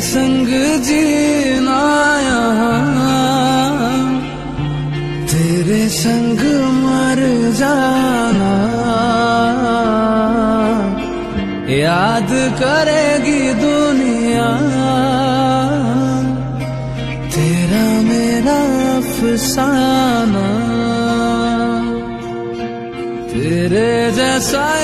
संग जीना यहाँ। तेरे संग मर जाना। याद करेगी दुनिया। तेरा मेरा अफसाना। तेरे जैसा